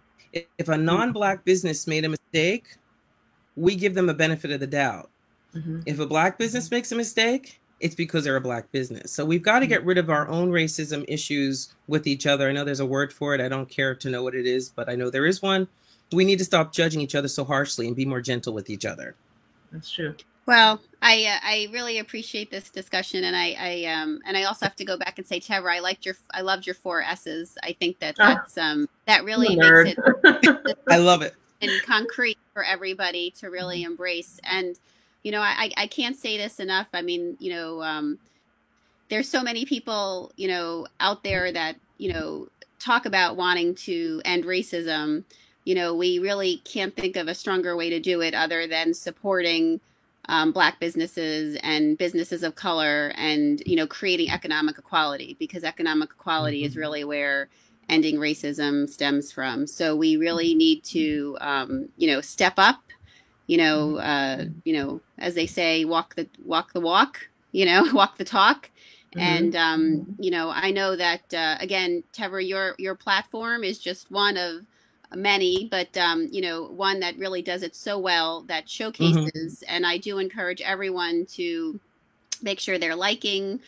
if a non-black business made a mistake, we give them a benefit of the doubt Mm-hmm. If a black business mm-hmm. makes a mistake, it's because they're a black business. So we've got to get rid of our own racism issues with each other. I know there's a word for it. I don't care to know what it is, but I know there is one. We need to stop judging each other so harshly and be more gentle with each other. That's true. Well, I uh, I really appreciate this discussion, and I, I um and I also have to go back and say, Tevra, I liked your I loved your four S's. I think that ah. that's um that really makes it. I love it. And concrete for everybody to really embrace and you know, I, I can't say this enough. I mean, you know, um, there's so many people, you know, out there that, you know, talk about wanting to end racism. You know, we really can't think of a stronger way to do it other than supporting um, black businesses and businesses of color and, you know, creating economic equality because economic equality mm-hmm. is really where ending racism stems from. So we really need to, um, you know, step up you know, mm-hmm. uh, you know, as they say, walk the walk the walk, you know, walk the talk. Mm-hmm. And um, mm-hmm. you know, I know that uh, again, Tevra, your your platform is just one of many, but um, you know, one that really does it so well that mm-hmm. showcases. Mm-hmm. And I do encourage everyone to make sure they're liking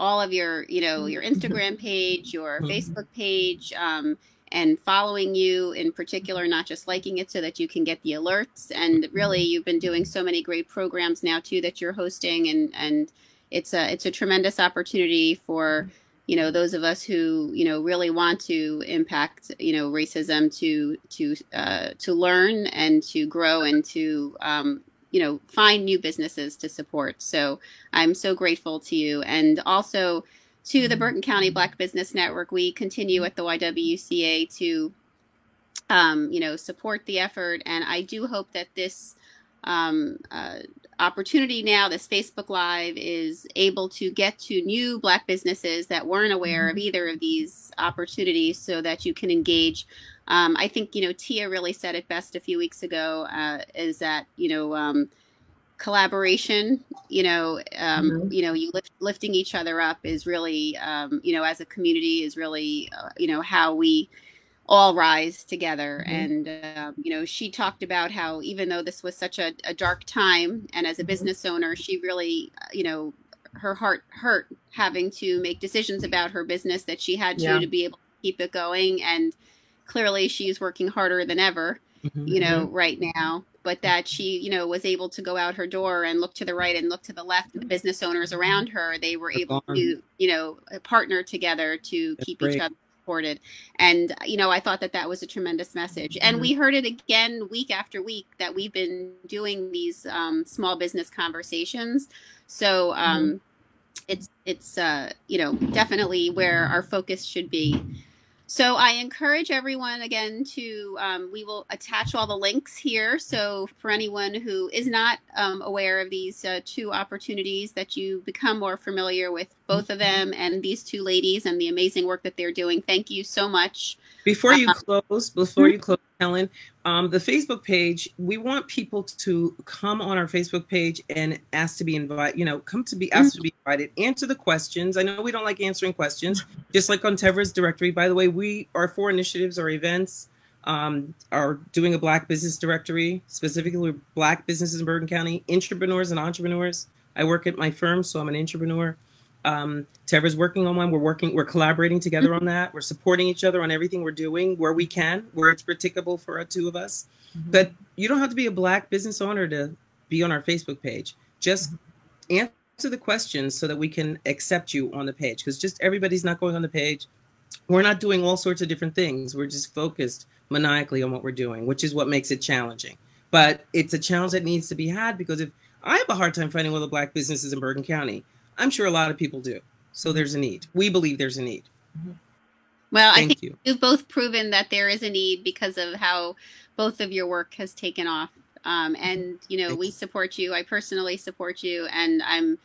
all of your, you know, your Instagram page, your Facebook page. Um, and following you in particular, not just liking it so that you can get the alerts. And really, you've been doing so many great programs now too that you're hosting, and and it's a it's a tremendous opportunity for you know those of us who you know really want to impact you know racism to to uh, to learn and to grow and to um, you know find new businesses to support. So I'm so grateful to you, and also to the Bergen County Black Business Network, we continue at the YWCA to, um, you know, support the effort. And I do hope that this um, uh, opportunity now, this Facebook Live, is able to get to new Black businesses that weren't aware of mm-hmm. either of these opportunities so that you can engage. Um, I think, you know, Tia really said it best a few weeks ago uh, is that, you know, um, collaboration you know um, mm-hmm. you know you lift, lifting each other up is really um, you know as a community is really uh, you know how we all rise together mm-hmm. and uh, you know she talked about how even though this was such a, a dark time and as a mm-hmm. business owner she really uh, you know her heart hurt having to make decisions about her business that she had to yeah. to be able to keep it going and clearly she's working harder than ever mm-hmm. you know mm-hmm. right now but that she, you know, was able to go out her door and look to the right and look to the left. And the business owners around her, they were able to, you know, partner together to That's keep great. each other supported. And, you know, I thought that that was a tremendous message. And mm-hmm. we heard it again week after week that we've been doing these um, small business conversations. So, um, mm-hmm. it's, it's, uh, you know, definitely where our focus should be. So I encourage everyone again to, um, we will attach all the links here. So for anyone who is not um, aware of these uh, two opportunities, that you become more familiar with both of them and these two ladies and the amazing work that they're doing. Thank you so much. Before you uh, close, before you close, Helen, um, the Facebook page, we want people to come on our Facebook page and ask to be invited, you know, come to be asked to be invited, answer the questions. I know we don't like answering questions, just like on Tevra's directory. By the way, we, our four initiatives or events um, are doing a Black business directory, specifically Black businesses in Bergen County, entrepreneurs and entrepreneurs. I work at my firm, so I'm an entrepreneur. Um, Tevra's working on one. We're working, we're collaborating together on that. We're supporting each other on everything we're doing where we can, where it's practicable for our two of us. Mm-hmm. But you don't have to be a black business owner to be on our Facebook page. Just mm-hmm. answer the questions so that we can accept you on the page. Because just everybody's not going on the page. We're not doing all sorts of different things. We're just focused maniacally on what we're doing, which is what makes it challenging. But it's a challenge that needs to be had because if I have a hard time finding all the black businesses in Bergen County, I'm sure a lot of people do. So there's a need. We believe there's a need. Mm-hmm. Well, Thank I think you. you've both proven that there is a need because of how both of your work has taken off. Um, and you know, Thank we support you. I personally support you, and I'm,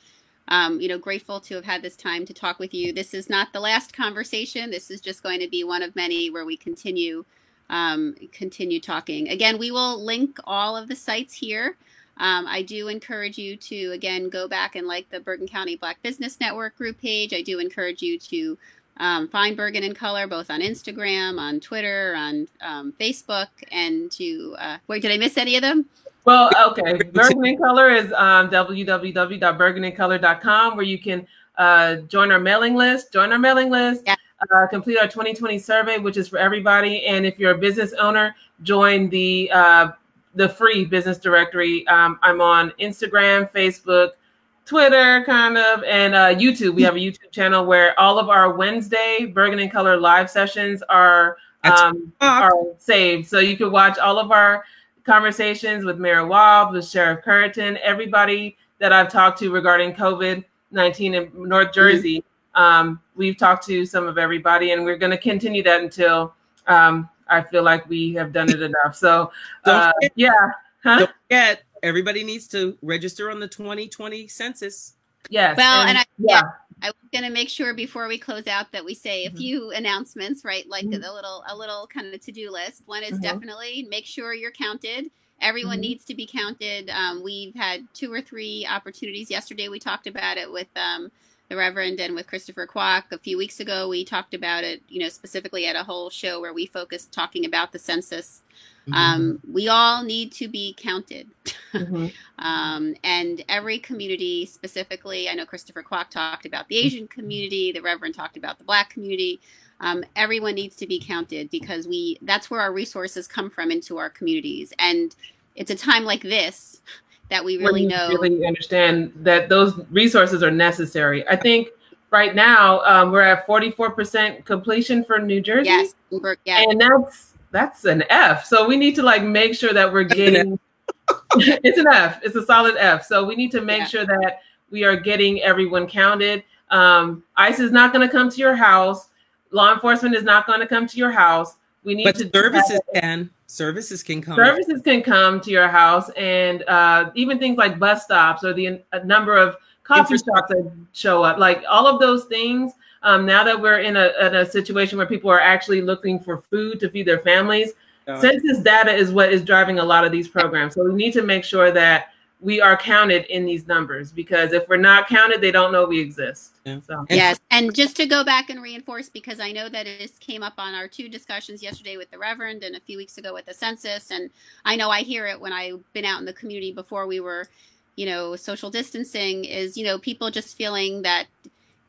um, you know, grateful to have had this time to talk with you. This is not the last conversation. This is just going to be one of many where we continue um, continue talking. Again, we will link all of the sites here. Um, I do encourage you to, again, go back and like the Bergen County Black Business Network group page. I do encourage you to um, find Bergen in Color both on Instagram, on Twitter, on um, Facebook, and to, uh, wait, did I miss any of them? Well, okay. Bergen in Color is um, www.bergenincolor.com where you can uh, join our mailing list, join our mailing list. Yeah uh, complete our 2020 survey, which is for everybody. And if you're a business owner, join the uh, the free business directory. Um, I'm on Instagram, Facebook, Twitter, kind of, and uh, YouTube. We have a YouTube channel where all of our Wednesday Bergen in Color live sessions are um, are saved, so you can watch all of our conversations with Mayor Wildes, with Sheriff Cureton, everybody that I've talked to regarding COVID 19 in North Jersey. Mm-hmm um, we've talked to some of everybody, and we're going to continue that until um, I feel like we have done it enough. So, uh, yeah. Huh? Don't forget, everybody needs to register on the 2020 census. Yes. Well, and, and I, yeah. yeah. I was going to make sure before we close out that we say a mm-hmm. few announcements, right? Like mm-hmm. a little, a little kind of to-do list. One is mm-hmm. definitely make sure you're counted. Everyone mm-hmm. needs to be counted. Um, we've had two or three opportunities. Yesterday, we talked about it with um, the Reverend and with Christopher Kwok. A few weeks ago, we talked about it, you know, specifically at a whole show where we focused talking about the census. Mm-hmm. Um, we all need to be counted. Mm-hmm. um, and every community, specifically, I know Christopher Kwok talked about the Asian community, the Reverend talked about the Black community. Um, everyone needs to be counted because we that's where our resources come from into our communities. And it's a time like this that we really know. really understand that those resources are necessary? I think right now um, we're at 44% completion for new jersey. Yes yeah. and that's that's an f. So we need to like make sure that we're getting it's an f. It's a solid f. So we need to make yeah. sure that we are getting everyone counted. Um, ice is not going to come to your house. Law enforcement is not going to come to your house. We need but to services can services can come. Services can come to your house, and uh, even things like bus stops or the number of coffee shops that show up, like all of those things. Um, now that we're in a, in a situation where people are actually looking for food to feed their families, uh, census data is what is driving a lot of these programs. So we need to make sure that we are counted in these numbers because if we're not counted, they don't know we exist. Yeah. So. Yes, and just to go back and reinforce, because I know that it came up on our two discussions yesterday with the Reverend and a few weeks ago with the census, and I know I hear it when I've been out in the community before we were, you know, social distancing. Is you know people just feeling that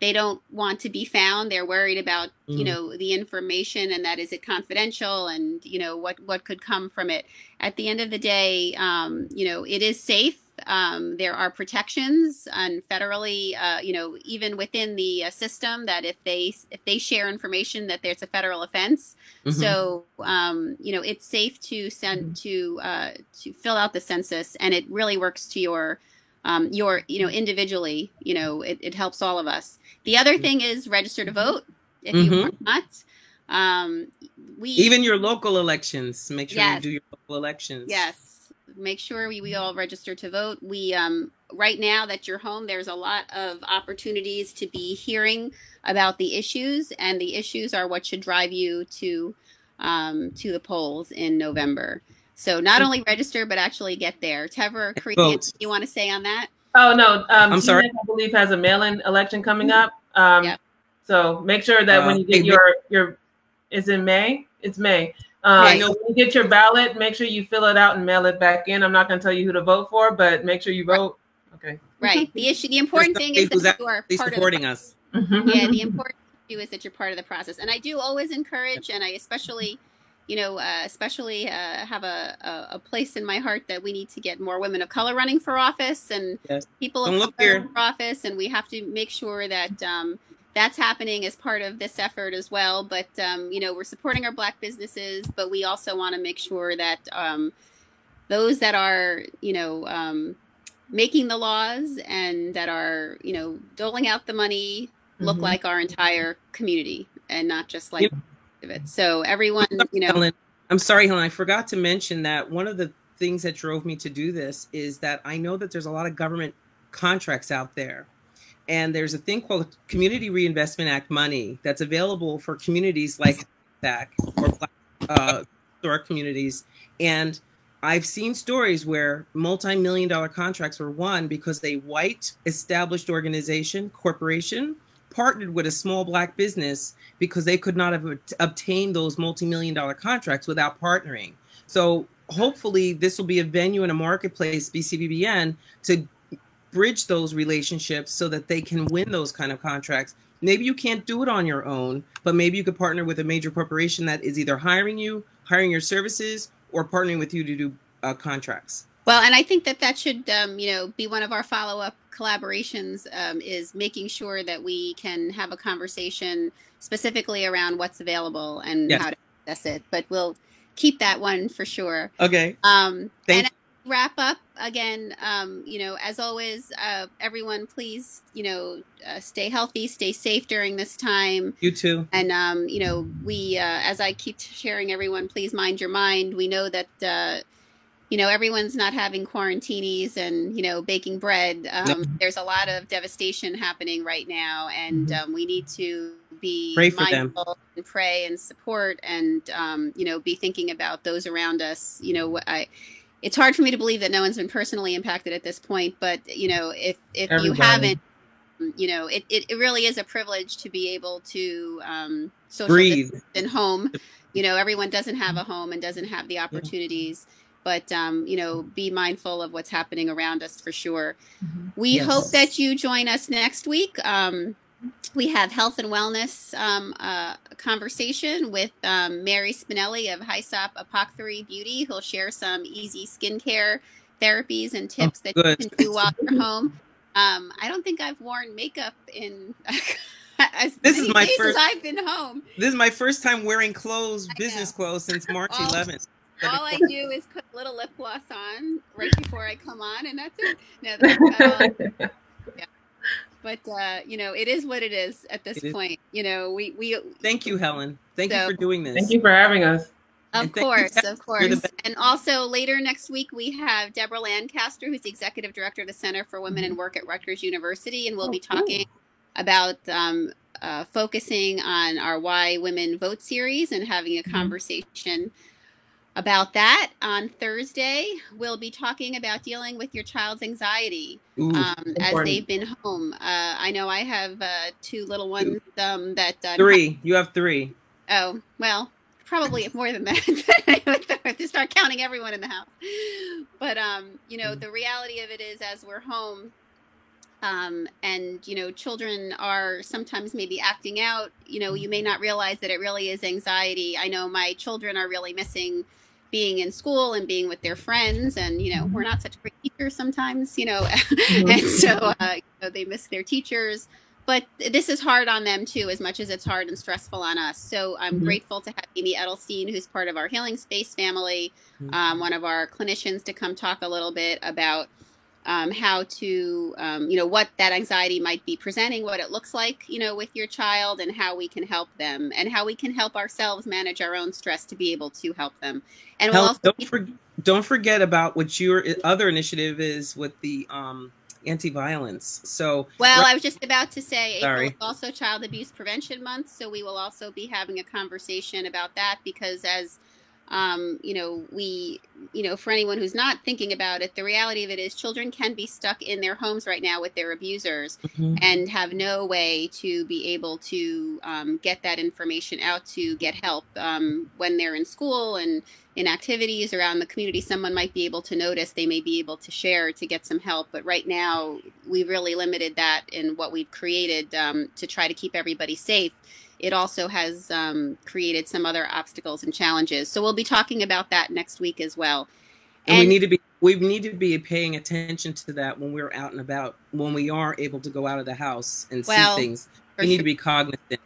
they don't want to be found they're worried about mm. you know the information and that is it confidential and you know what what could come from it at the end of the day um, you know it is safe um, there are protections and federally, uh, you know, even within the uh, system that if they if they share information that there's a federal offense. Mm-hmm. So um, you know, it's safe to send mm-hmm. to uh, to fill out the census, and it really works to your um, your you know individually. You know, it, it helps all of us. The other thing is register to vote if mm-hmm. you are not. Um, we even your local elections. Make sure yes. you do your local elections. Yes make sure we, we all register to vote. We um, right now that you're home, there's a lot of opportunities to be hearing about the issues, and the issues are what should drive you to um, to the polls in November. So not only register, but actually get there. Tevra, Corethia, you want to say on that? Oh no, um, I'm sorry. I believe has a mail-in election coming up. Um, yep. So make sure that uh, when you get your your is in May. It's May. Um, right. When you get your ballot, make sure you fill it out and mail it back in. I'm not going to tell you who to vote for, but make sure you vote. Okay. right. The issue, the important thing is that you are part supporting of us. Mm-hmm. Yeah, the important issue is that you're part of the process, and I do always encourage, and I especially, you know, uh, especially uh, have a, a, a place in my heart that we need to get more women of color running for office and yes. people Don't of color for office, and we have to make sure that. Um, that's happening as part of this effort as well. But um, you know, we're supporting our black businesses, but we also want to make sure that um, those that are, you know, um, making the laws and that are, you know, doling out the money look mm-hmm. like our entire community and not just like of it. So everyone, you know. Helen, I'm sorry, Helen. I forgot to mention that one of the things that drove me to do this is that I know that there's a lot of government contracts out there and there's a thing called Community Reinvestment Act money that's available for communities like that or black, uh, historic communities. And I've seen stories where multi-million dollar contracts were won because a white established organization, corporation, partnered with a small black business because they could not have obtained those multi-million dollar contracts without partnering. So hopefully this will be a venue and a marketplace, BCBBN, to bridge those relationships so that they can win those kind of contracts. Maybe you can't do it on your own, but maybe you could partner with a major corporation that is either hiring you, hiring your services, or partnering with you to do uh, contracts. Well, and I think that that should, um, you know, be one of our follow-up collaborations. Um, is making sure that we can have a conversation specifically around what's available and yes. how to access it. But we'll keep that one for sure. Okay. Um, Thank and wrap up. Again um, you know as always uh, everyone please you know uh, stay healthy stay safe during this time. You too. And um, you know we uh, as i keep sharing everyone please mind your mind. We know that uh, you know everyone's not having quarantinis and you know baking bread. Um, there's a lot of devastation happening right now and mm-hmm. um, we need to be pray mindful and pray and support and um, you know be thinking about those around us. You know what i it's hard for me to believe that no one's been personally impacted at this point. But you know, if if Everybody. you haven't, you know, it, it, it, really is a privilege to be able to um, social breathe in home. You know, everyone doesn't have a home and doesn't have the opportunities. But um, you know, be mindful of what's happening around us for sure. Mm-hmm. We yes. hope that you join us next week. Um, we have health and wellness um, uh, conversation with um, Mary Spinelli of Hyssop Apothecary Beauty, who'll share some easy skincare therapies and tips oh, that you can do while you're home. Um, I don't think I've worn makeup in. as this is my first. I've been home. This is my first time wearing clothes, business clothes, since March all, 11th. All I do is put a little lip gloss on right before I come on, and that's it. No, that's, but uh, you know, it is what it is at this point. You know, we we. Thank you, Helen. Thank so, you for doing this. Thank you for having us. Of course, you, of course. And also later next week we have Deborah Lancaster, who's the executive director of the Center for Women in mm-hmm. Work at Rutgers University, and we'll oh, be talking cool. about um, uh, focusing on our Why Women Vote series and having a mm-hmm. conversation about that on Thursday. We'll be talking about dealing with your child's anxiety Ooh, um, as they've been home. Uh, I know I have uh, two little ones um, that. Uh, three. You have three. Oh, well, probably more than that. have to start counting everyone in the house. But, um, you know, mm. the reality of it is as we're home, um, and you know children are sometimes maybe acting out you know you may not realize that it really is anxiety i know my children are really missing being in school and being with their friends and you know we're not such great teachers sometimes you know and so uh, you know, they miss their teachers but this is hard on them too as much as it's hard and stressful on us so i'm mm-hmm. grateful to have amy edelstein who's part of our healing space family mm-hmm. um, one of our clinicians to come talk a little bit about um, how to, um, you know, what that anxiety might be presenting, what it looks like, you know, with your child, and how we can help them, and how we can help ourselves manage our own stress to be able to help them. And we'll also don't, for, don't forget about what your other initiative is with the um, anti-violence. So, well, right, I was just about to say, sorry. April is also Child Abuse Prevention Month, so we will also be having a conversation about that because as um, you know, we, you know, for anyone who's not thinking about it, the reality of it is children can be stuck in their homes right now with their abusers mm-hmm. and have no way to be able to um, get that information out to get help um, when they're in school and in activities around the community. Someone might be able to notice, they may be able to share to get some help. But right now, we really limited that in what we've created um, to try to keep everybody safe it also has um, created some other obstacles and challenges. So we'll be talking about that next week as well. And, and we need to be we need to be paying attention to that when we're out and about, when we are able to go out of the house and well, see things. We need sure. to be cognizant.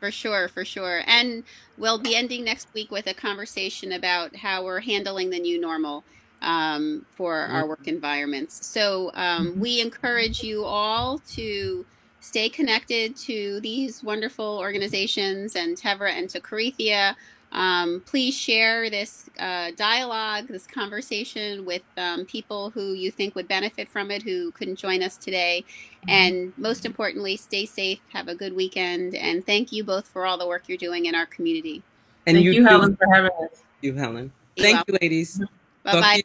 For sure, for sure. And we'll be ending next week with a conversation about how we're handling the new normal um, for mm-hmm. our work environments. So um, mm-hmm. we encourage you all to stay connected to these wonderful organizations and Tevra and to Corethia. Um, please share this uh, dialogue, this conversation with um, people who you think would benefit from it, who couldn't join us today. And most importantly, stay safe, have a good weekend, and thank you both for all the work you're doing in our community. And thank you, you Helen, for having us. You, Helen. Thank you, ladies. Bye bye.